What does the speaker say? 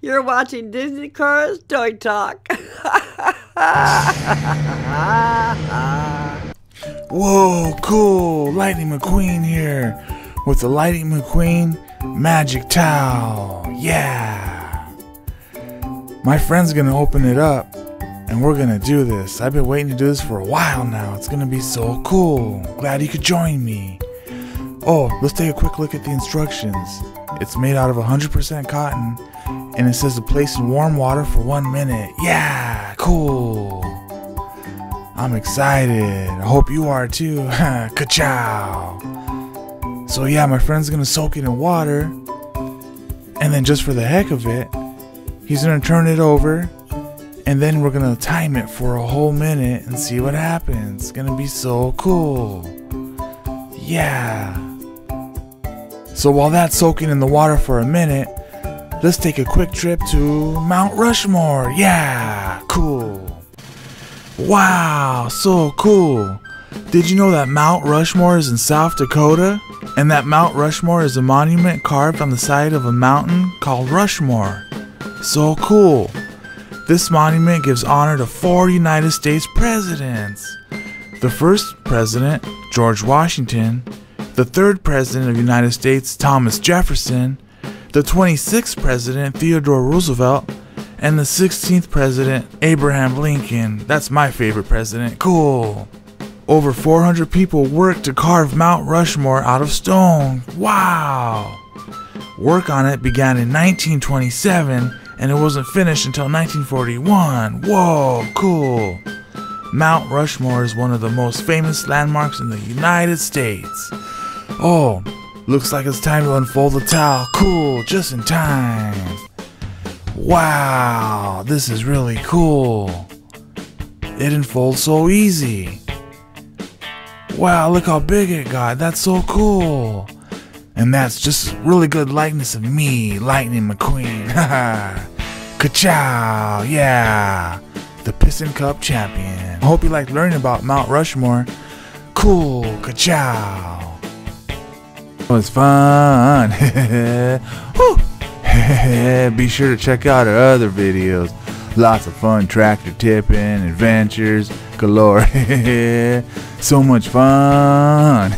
You're watching Disney Cars Toy Talk. Whoa, cool! Lightning McQueen here with the Lightning McQueen Magic Towel. Yeah! My friend's gonna open it up and we're gonna do this. I've been waiting to do this for a while now. It's gonna be so cool. Glad you could join me. Oh, let's take a quick look at the instructions. It's made out of 100% cotton and it says to place in warm water for one minute. Yeah, cool. I'm excited. I hope you are too. Ka-chow. So yeah, my friend's gonna soak it in water. And then just for the heck of it, he's gonna turn it over. And then we're gonna time it for a whole minute and see what happens. It's gonna be so cool. Yeah. So while that's soaking in the water for a minute, let's take a quick trip to Mount Rushmore. Yeah, cool. Wow, so cool. Did you know that Mount Rushmore is in South Dakota? And that Mount Rushmore is a monument carved on the side of a mountain called Rushmore. So cool. This monument gives honor to four United States presidents. The first president, George Washington, the third president of the United States, Thomas Jefferson, the 26th president, Theodore Roosevelt, and the 16th president, Abraham Lincoln. That's my favorite president. Cool. Over 400 people worked to carve Mount Rushmore out of stone. Wow. Work on it began in 1927 and it wasn't finished until 1941. Whoa, cool. Mount Rushmore is one of the most famous landmarks in the United States. Oh, looks like it's time to unfold the towel. Cool, just in time. Wow, this is really cool. It unfolds so easy. Wow, look how big it got. That's so cool. And that's just really good likeness of me, Lightning McQueen. Ka-chow, yeah. The Piston Cup champion. I hope you liked learning about Mount Rushmore. Cool, ka-chow. Was fun. Be sure to check out our other videos. Lots of fun tractor tipping, adventures galore. so much fun.